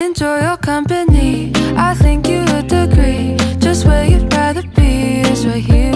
Enjoy your company, I think you would agree Just where you'd rather be is right here.